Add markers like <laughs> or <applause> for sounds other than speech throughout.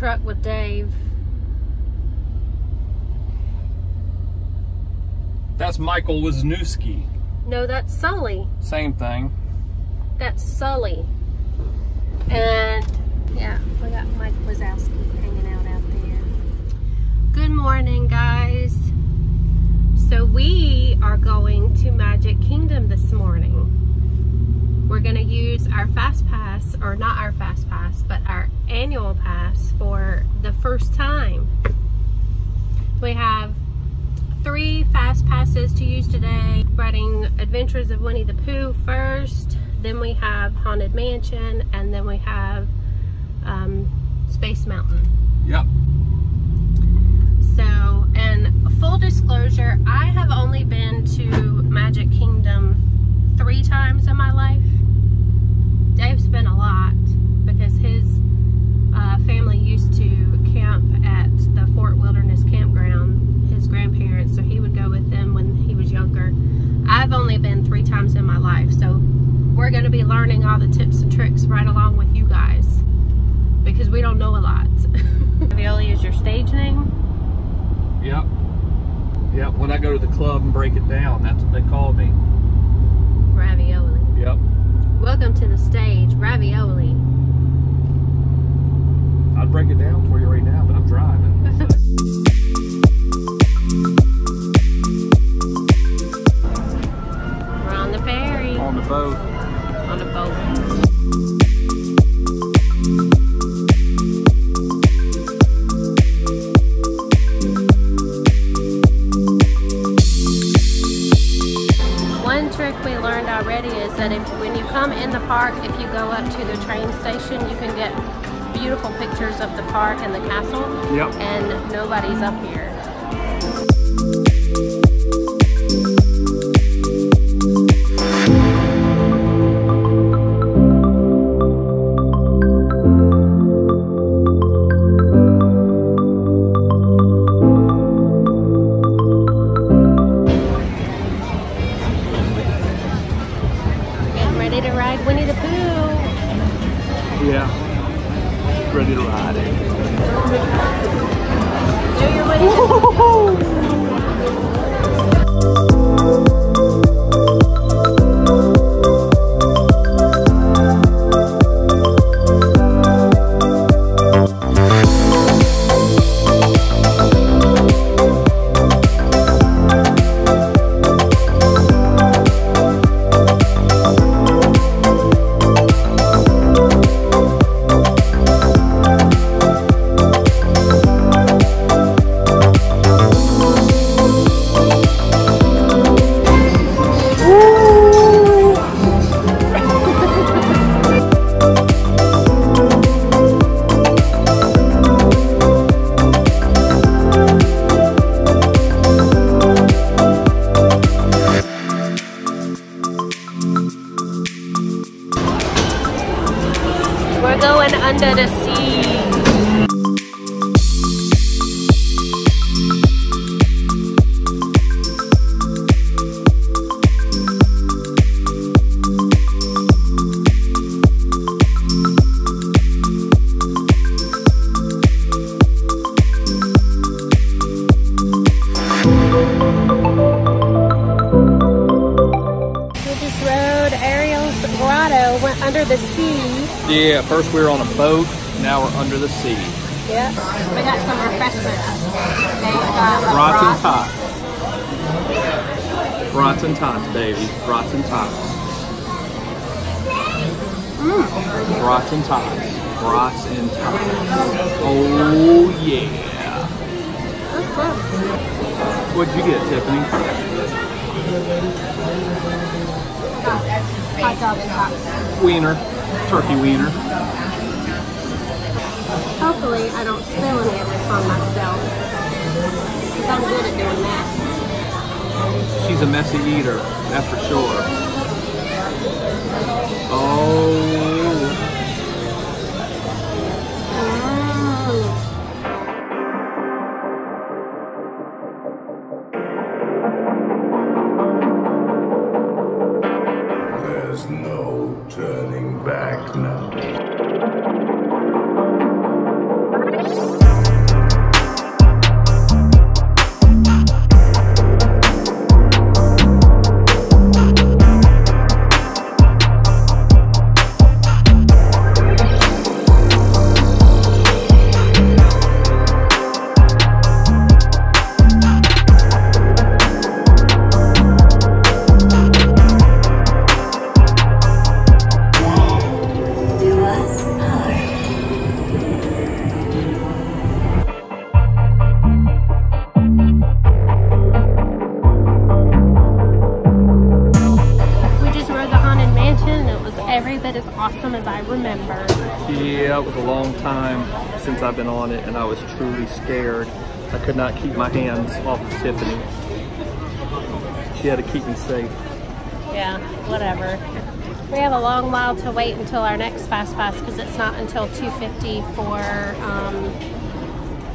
truck with Dave. That's Michael Wisniewski. No, that's Sully. Same thing. That's Sully. And yeah, we got Mike Wazowski hanging out out there. Good morning, guys. So we are going to Magic Kingdom this morning. We're gonna use our Fast Pass, or not our Fast Pass, but our annual pass for the first time. We have three fast passes to use today. Riding Adventures of Winnie the Pooh first, then we have Haunted Mansion, and then we have um, Space Mountain. Yep. So, and full disclosure, I have only been to Magic Kingdom three times in my life. Dave's been a lot because his uh, family used to camp at the Fort Wilderness Campground, his grandparents, so he would go with them when he was younger. I've only been three times in my life, so we're going to be learning all the tips and tricks right along with you guys because we don't know a lot. <laughs> Ravioli is your stage name? Yep. Yep. When I go to the club and break it down, that's what they call me. Ravioli. Yep. Welcome to the stage, Ravioli. I'd break it down for you right now, but I'm driving. <laughs> boat. on a boat. One trick we learned already is that if when you come in the park, if you go up to the train station, you can get beautiful pictures of the park and the castle, Yep. and nobody's up here. Ready to ride Winnie the Pooh. Yeah. Ready to ride it. Do your Winnie We're going under the sea. Under the sea. Yeah, first we were on a boat, now we're under the sea. Yeah. We got some refreshments. They uh, got Rotten brats. tots. Rotten tots, baby. Rotten tots. Mm. Rotten tots. Brats and tots. Oh yeah. That's good. What'd you get, Tiffany? Hot dog and tots. Wiener. Turkey wiener. Hopefully, I don't spill any of this on myself. Because I'm good at doing that. She's a messy eater, that's for sure. Oh. Bit as awesome as I remember. Yeah, it was a long time since I've been on it, and I was truly scared. I could not keep my hands off of Tiffany. She had to keep me safe. Yeah, whatever. We have a long while to wait until our next Fast Pass because it's not until 250 for um,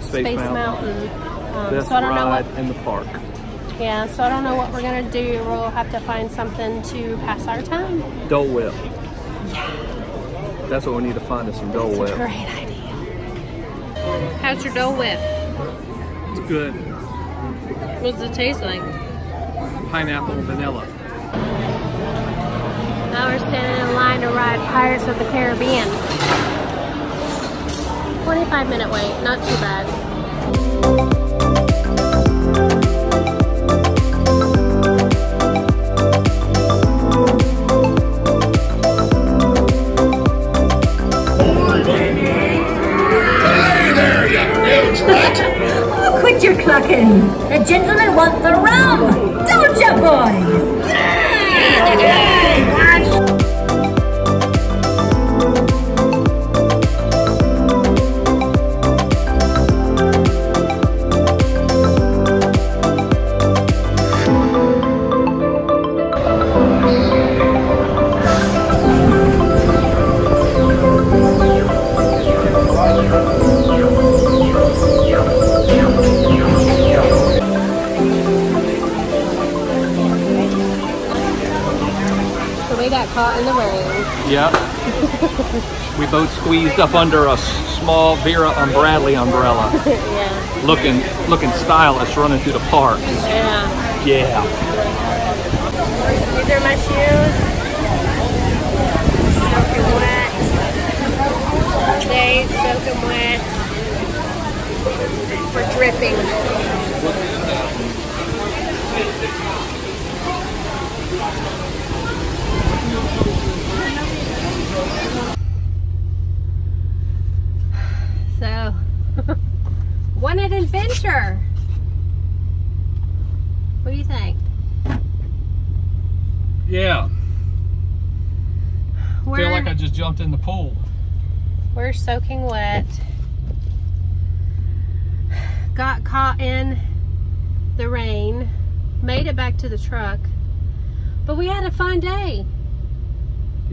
Space, Space Mountain. Mountain. Um, Best so I don't know ride what in the park. Yeah, so I don't know what we're gonna do. We'll have to find something to pass our time. Dole Whip. That's what we need to find is some Dole a Whip. great idea. How's your Dole Whip? It's good. What's it taste like? Pineapple vanilla. Now we're standing in line to ride Pirates of the Caribbean. 25 minute wait, not too bad. We got caught in the rain. Yep. <laughs> we both squeezed up under a small Vera and Bradley umbrella, <laughs> yeah, looking looking stylish running through the parks. yeah. Yeah. These are my shoes. Soaking wet. They soaking wet. We're dripping. So, <laughs> what an adventure! What do you think? Yeah. We're, Feel like I just jumped in the pool. we're soaking wet. Got caught in the rain. Made it back to the truck. But we had a fun day.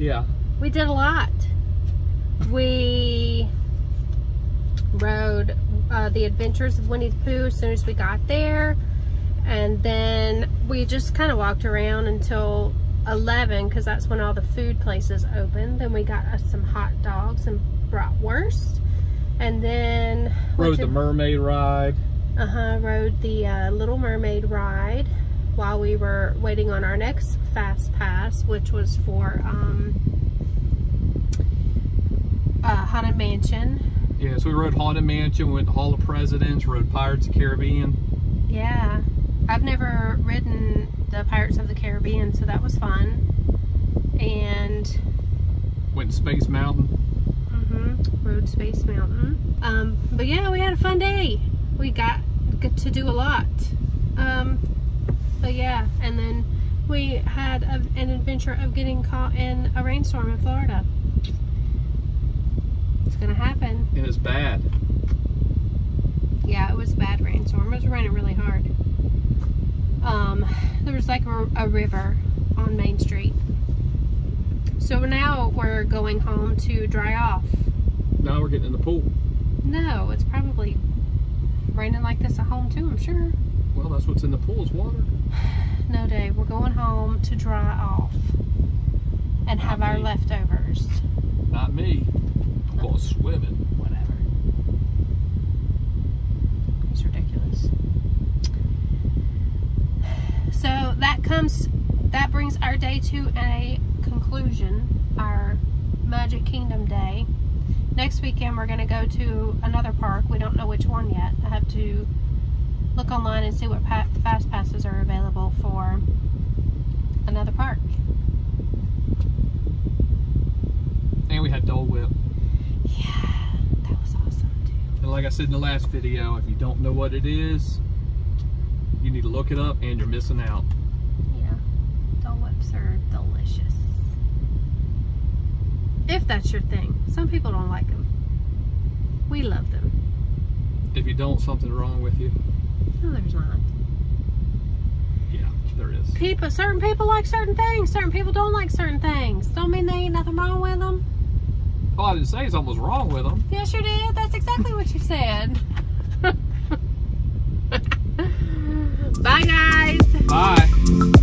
Yeah. We did a lot. We rode uh, the Adventures of Winnie the Pooh as soon as we got there. And then we just kind of walked around until 11 because that's when all the food places opened. Then we got us some hot dogs and bratwurst. And then Rode the mermaid ride. uh-huh, rode the uh, Little Mermaid ride while we were waiting on our next fast pass, which was for um, uh, Haunted Mansion. Yeah, so we rode Haunted Mansion, went to Hall of Presidents, rode Pirates of the Caribbean. Yeah, I've never ridden the Pirates of the Caribbean, so that was fun. And Went to Space Mountain. Mm-hmm. rode Space Mountain. Um, but yeah, we had a fun day. We got, got to do a lot. Um, but yeah, and then we had a, an adventure of getting caught in a rainstorm in Florida. It's gonna happen. And it's bad. Yeah, it was a bad rainstorm. It was raining really hard. Um, there was like a, a river on Main Street. So now we're going home to dry off. Now we're getting in the pool. No, it's probably raining like this at home too, I'm sure. Well, that's what's in the pool is water. No day. We're going home to dry off and have Not our leftovers. Not me. I'm going swimming. Whatever. It's ridiculous. So that comes, that brings our day to a conclusion, our Magic Kingdom day. Next weekend we're going to go to another park. We don't know which one yet. I have to look online and see what pa- fast passes are available for another park. And we had Dole Whip. Yeah, that was awesome too. And like I said in the last video, if you don't know what it is, you need to look it up and you're missing out. Yeah, Dole Whips are delicious. If that's your thing. Some people don't like them. We love them. If you don't, something's wrong with you. No, there's not. Yeah, there is. People, certain people like certain things. Certain people don't like certain things. Don't mean there ain't nothing wrong with them. Well, I didn't say something was wrong with them. Yes, you did. That's exactly what you said. <laughs> Bye, guys. Bye.